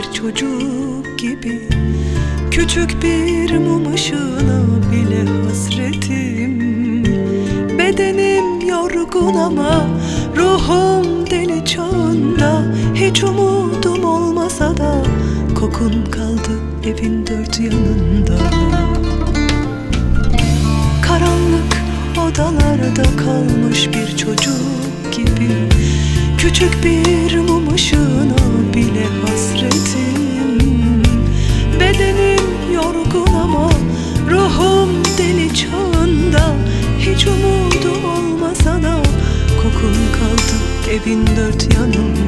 bir çocuk gibi Küçük bir mum ışığına bile hasretim. Bedenim yorgun ama ruhum deli çağında Hiç umudum olmasa da kokun kaldı evin dört yanında. Karanlık odalarda kalmış bir çocuk gibi Küçük bir mum ışığına ruhum deli çağında Hiç umudum olmasa da kokun kaldı evin dört yanında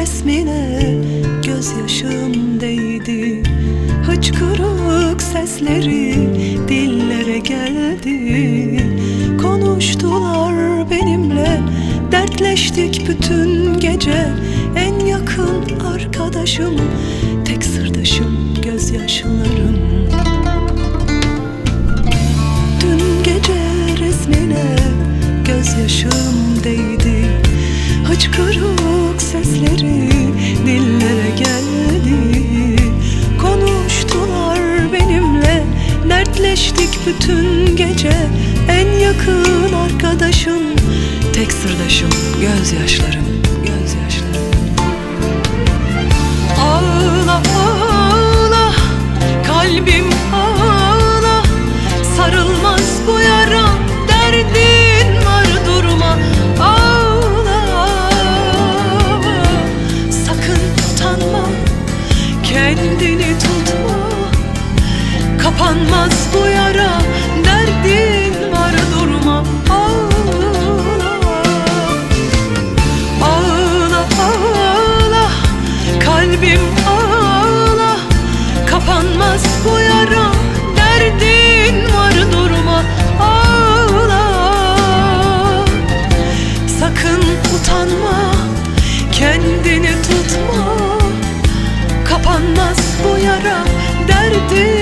resmine gözyaşım değdi. Hıçkırık sesleri dillere geldi. Konuştular benimle dertleştik bütün gece. En yakın arkadaşım tek sırdaşım gözyaşlarım Hıçkırık sesleri dillere geldi. Konuştular benimle dertleştik bütün gece. En yakın arkadaşım tek sırdaşım gözyaşlarım utanma kendini tutma. Kapanmaz bu yara durma